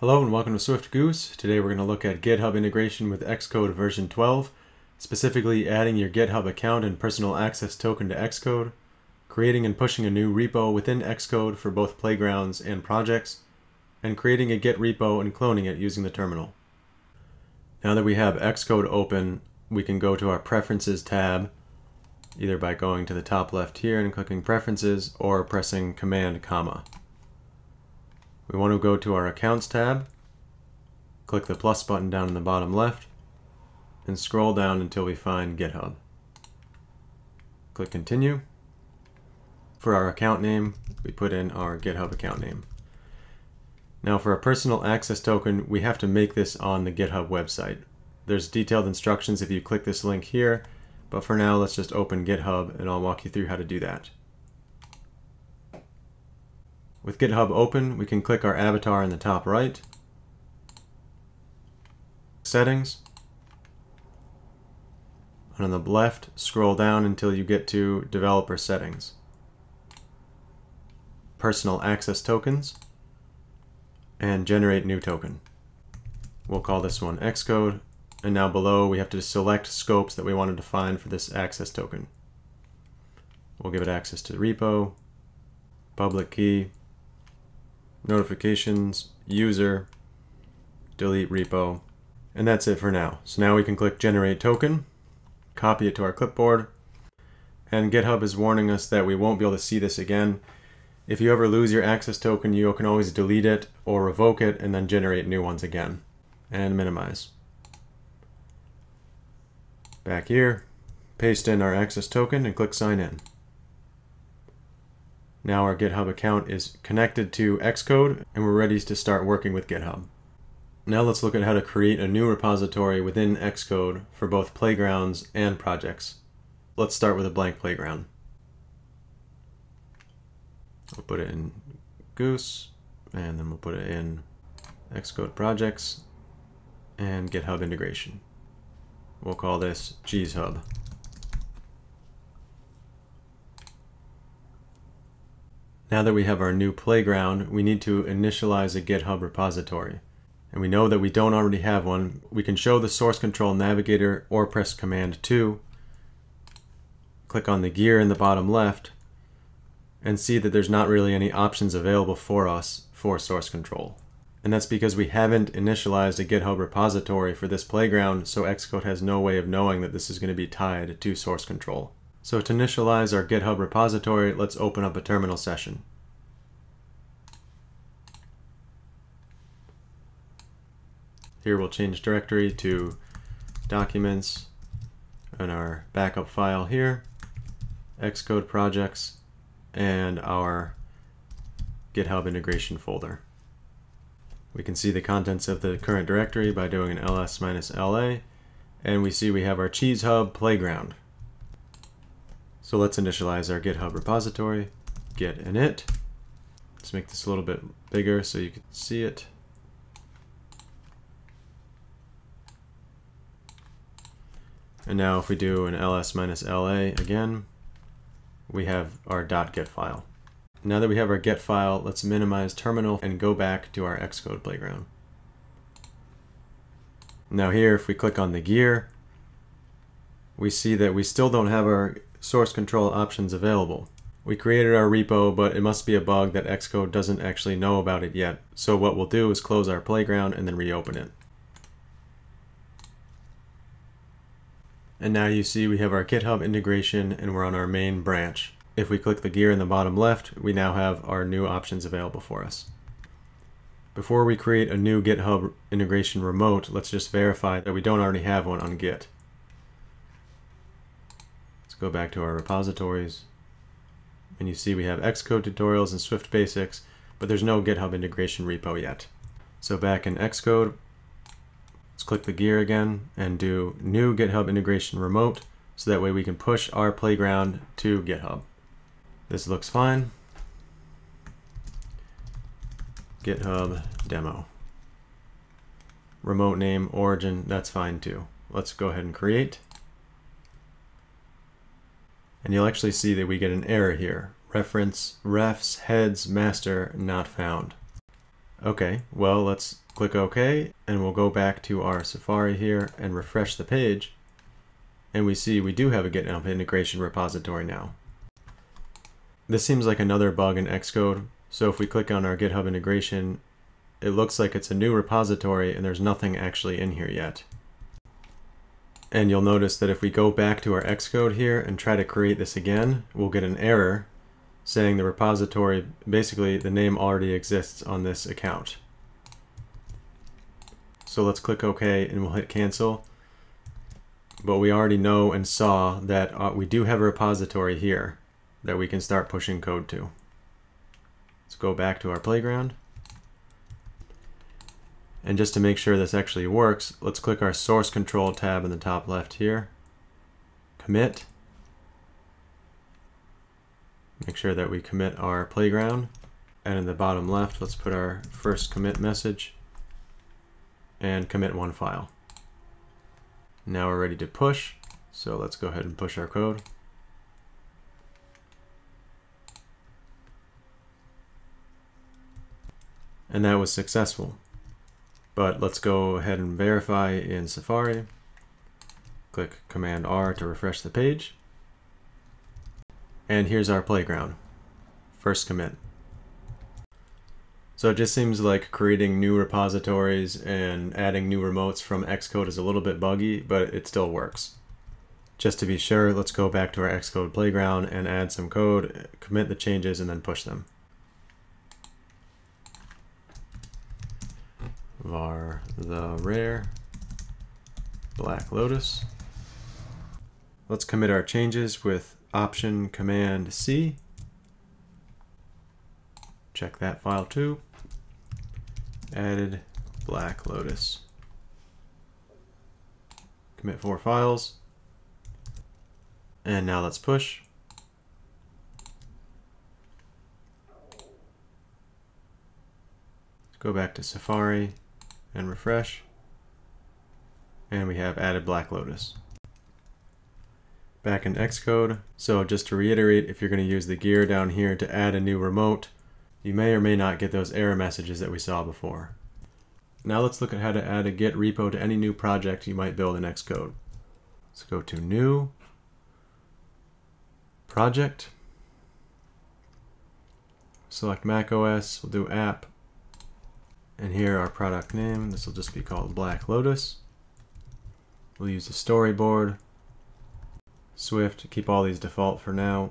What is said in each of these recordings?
Hello and welcome to Swift Goose. Today we're going to look at GitHub integration with Xcode version 12, specifically adding your GitHub account and personal access token to Xcode, creating and pushing a new repo within Xcode for both playgrounds and projects, and creating a Git repo and cloning it using the terminal. Now that we have Xcode open, we can go to our Preferences tab, either by going to the top left here and clicking Preferences or pressing Command comma. We want to go to our Accounts tab, click the plus button down in the bottom left, and scroll down until we find GitHub. Click Continue. For our account name, we put in our GitHub account name. Now for a personal access token, we have to make this on the GitHub website. There's detailed instructions if you click this link here, but for now let's just open GitHub and I'll walk you through how to do that. With GitHub open, we can click our avatar in the top right, Settings, and on the left, scroll down until you get to Developer Settings. Personal Access Tokens, and Generate New Token. We'll call this one Xcode, and now below we have to select scopes that we want to define for this access token. We'll give it access to the repo, public key, notifications, user, delete repo, and that's it for now. So now we can click generate token, copy it to our clipboard, and GitHub is warning us that we won't be able to see this again. If you ever lose your access token, you can always delete it or revoke it and then generate new ones again. And minimize. Back here, paste in our access token and click sign in. Now our GitHub account is connected to Xcode and we're ready to start working with GitHub. Now let's look at how to create a new repository within Xcode for both playgrounds and projects. Let's start with a blank playground. We'll put it in Goose, and then we'll put it in Xcode projects and GitHub integration. We'll call this Cheese Hub. Now that we have our new playground, we need to initialize a GitHub repository. And we know that we don't already have one. We can show the source control navigator or press Command 2. Click on the gear in the bottom left and see that there's not really any options available for us for source control. And that's because we haven't initialized a GitHub repository for this playground, so Xcode has no way of knowing that this is going to be tied to source control. So to initialize our GitHub repository, let's open up a terminal session. Here we'll change directory to documents and our backup file here, Xcode projects, and our GitHub integration folder. We can see the contents of the current directory by doing an ls-la, and we see we have our Cheese Hub playground. So let's initialize our GitHub repository, git init. Let's make this a little bit bigger so you can see it. And now if we do an ls minus la again, we have our .git file. Now that we have our git file, let's minimize terminal and go back to our Xcode playground. Now here, if we click on the gear, we see that we still don't have our source control options available. We created our repo, but it must be a bug that Xcode doesn't actually know about it yet. So what we'll do is close our playground and then reopen it. And now you see we have our GitHub integration and we're on our main branch. If we click the gear in the bottom left, we now have our new options available for us. Before we create a new GitHub integration remote, let's just verify that we don't already have one on Git go back to our repositories. And you see we have Xcode tutorials and Swift basics, but there's no GitHub integration repo yet. So back in Xcode, let's click the gear again and do new GitHub integration remote so that way we can push our playground to GitHub. This looks fine. GitHub demo. Remote name, origin, that's fine too. Let's go ahead and create and you'll actually see that we get an error here. Reference refs heads master not found. Okay, well, let's click OK, and we'll go back to our Safari here and refresh the page. And we see we do have a GitHub integration repository now. This seems like another bug in Xcode, so if we click on our GitHub integration, it looks like it's a new repository and there's nothing actually in here yet. And you'll notice that if we go back to our Xcode here and try to create this again, we'll get an error saying the repository, basically the name already exists on this account. So let's click OK and we'll hit cancel. But we already know and saw that uh, we do have a repository here that we can start pushing code to. Let's go back to our playground. And just to make sure this actually works, let's click our source control tab in the top left here. Commit. Make sure that we commit our playground. And in the bottom left, let's put our first commit message and commit one file. Now we're ready to push. So let's go ahead and push our code. And that was successful. But let's go ahead and verify in Safari. Click Command R to refresh the page. And here's our playground. First commit. So it just seems like creating new repositories and adding new remotes from Xcode is a little bit buggy, but it still works. Just to be sure, let's go back to our Xcode playground and add some code, commit the changes, and then push them. Var the rare black lotus. Let's commit our changes with option command C. Check that file too. Added black lotus. Commit four files. And now let's push. Let's go back to Safari and refresh. And we have added Black Lotus. Back in Xcode, so just to reiterate, if you're going to use the gear down here to add a new remote, you may or may not get those error messages that we saw before. Now let's look at how to add a Git repo to any new project you might build in Xcode. Let's go to New, Project, select Mac OS, we'll do App, and here our product name, this will just be called Black Lotus. We'll use the storyboard, Swift, keep all these default for now.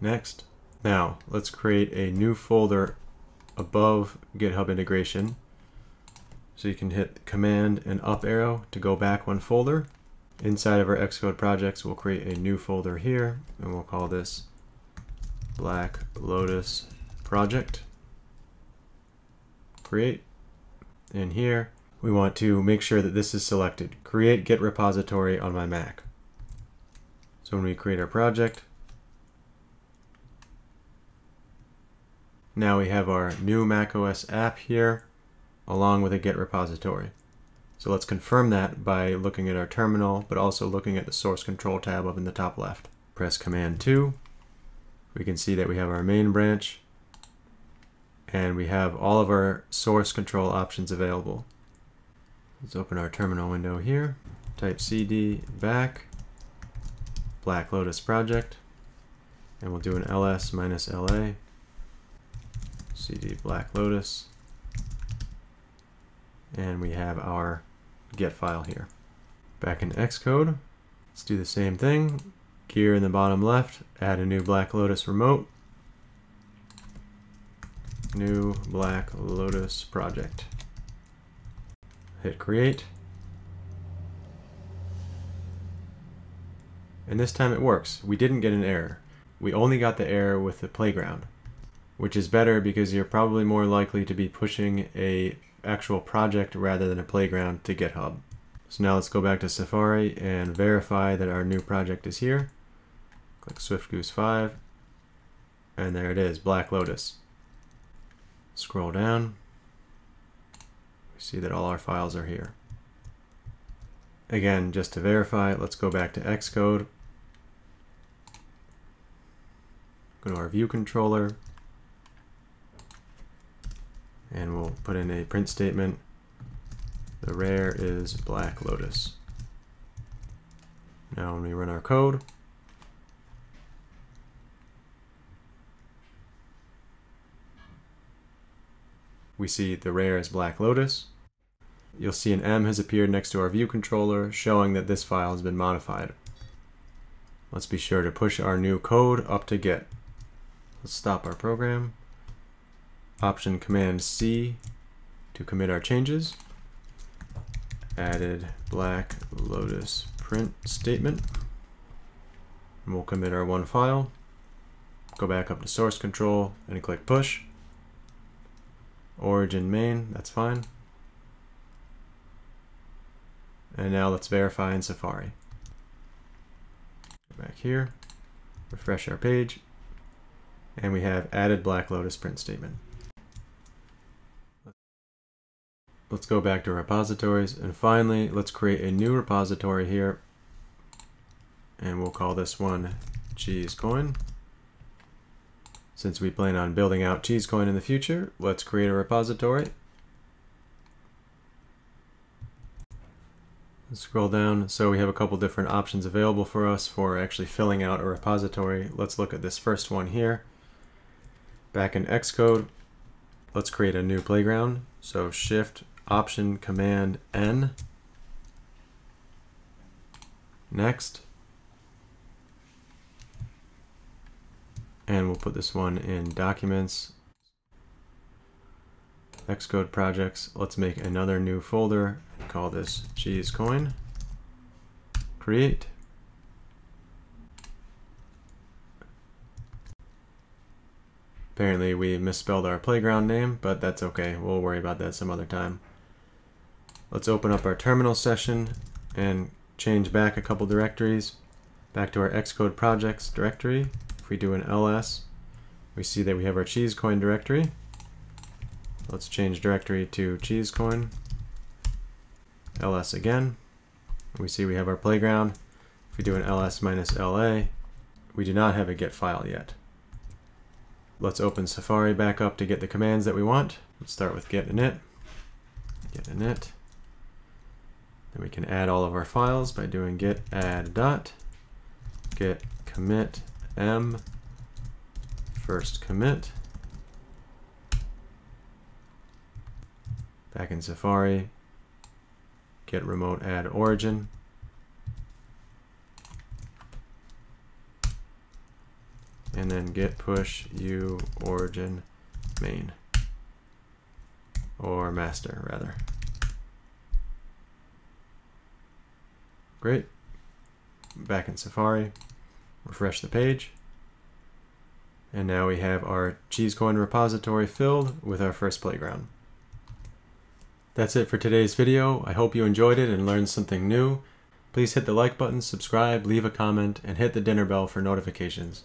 Next. Now, let's create a new folder above GitHub integration. So you can hit Command and up arrow to go back one folder. Inside of our Xcode projects, we'll create a new folder here, and we'll call this Black Lotus Project. Create. And here, we want to make sure that this is selected. Create Git repository on my Mac. So when we create our project, now we have our new macOS app here, along with a Git repository. So let's confirm that by looking at our terminal, but also looking at the source control tab up in the top left. Press Command 2. We can see that we have our main branch, and we have all of our source control options available. Let's open our terminal window here, type cd back, Black Lotus project, and we'll do an ls minus la, cd Black Lotus, and we have our git file here. Back in Xcode, let's do the same thing. Gear in the bottom left, add a new Black Lotus remote, new Black Lotus project. Hit create. And this time it works. We didn't get an error. We only got the error with the playground, which is better because you're probably more likely to be pushing a actual project rather than a playground to GitHub. So now let's go back to Safari and verify that our new project is here. Click SwiftGoose 5, and there it is, Black Lotus. Scroll down. We see that all our files are here. Again, just to verify, let's go back to Xcode. Go to our view controller. And we'll put in a print statement. The rare is Black Lotus. Now when we run our code, we see the rare is Black Lotus. You'll see an M has appeared next to our view controller showing that this file has been modified. Let's be sure to push our new code up to Git. Let's stop our program. Option Command C to commit our changes. Added Black Lotus print statement. And we'll commit our one file. Go back up to source control and click push. Origin main, that's fine. And now let's verify in Safari. Back here, refresh our page, and we have added Black Lotus print statement. Let's go back to repositories, and finally, let's create a new repository here, and we'll call this one Cheesecoin. Since we plan on building out Cheesecoin in the future, let's create a repository. Scroll down. So we have a couple different options available for us for actually filling out a repository. Let's look at this first one here. Back in Xcode, let's create a new playground. So Shift Option Command N. Next. And we'll put this one in Documents, Xcode Projects. Let's make another new folder and call this Cheesecoin. Create. Apparently we misspelled our playground name, but that's okay. We'll worry about that some other time. Let's open up our terminal session and change back a couple directories. Back to our Xcode projects directory we do an ls, we see that we have our cheesecoin directory. Let's change directory to cheesecoin. ls again. We see we have our playground. If we do an ls minus la, we do not have a git file yet. Let's open Safari back up to get the commands that we want. Let's start with git init. Git init. Then we can add all of our files by doing git add dot, git commit m first commit. Back in Safari, git remote add origin. And then git push u origin main or master rather. Great. Back in Safari, refresh the page. And now we have our Cheesecoin repository filled with our first playground. That's it for today's video. I hope you enjoyed it and learned something new. Please hit the like button, subscribe, leave a comment, and hit the dinner bell for notifications.